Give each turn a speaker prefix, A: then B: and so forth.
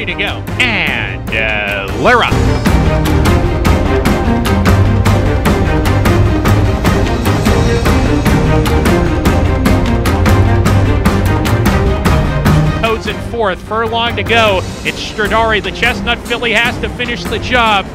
A: ready to go. And uh, Lyra. in fourth. Furlong to go. It's Stradari. The Chestnut filly has to finish the job.